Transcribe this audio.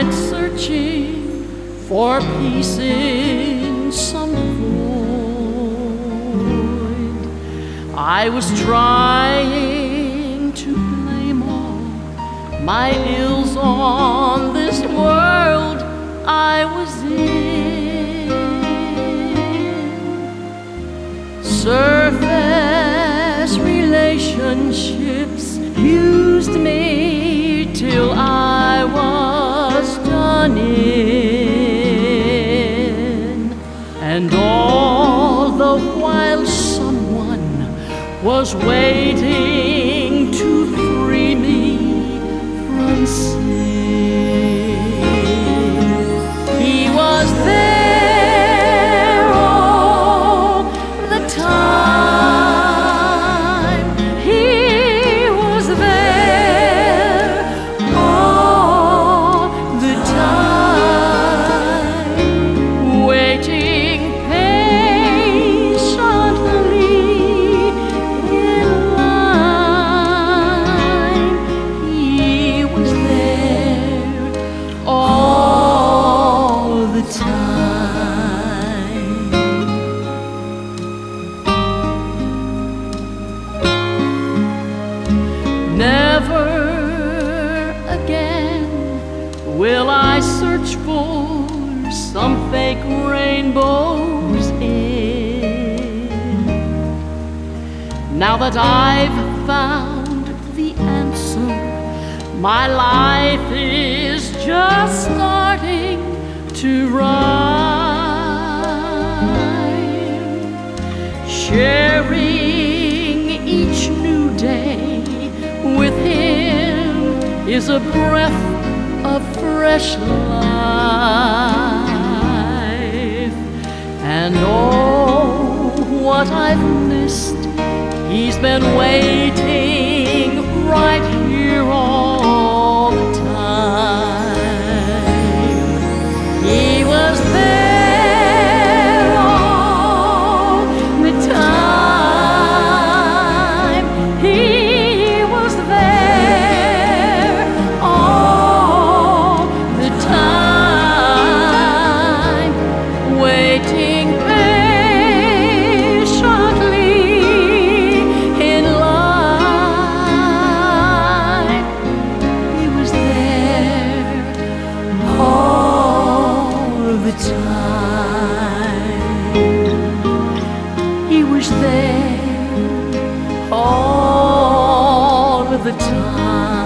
Went searching for peace in some void. I was trying to blame all my ills on this world I was in. Surface relationships used me done in. And all the while someone was waiting to free me from sin. Will I search for some fake rainbows in. Now that I've found the answer, my life is just starting to rhyme. Sharing each new day with him is a breath of fresh life. And oh, what I've missed, he's been waiting the time. He was there all the time.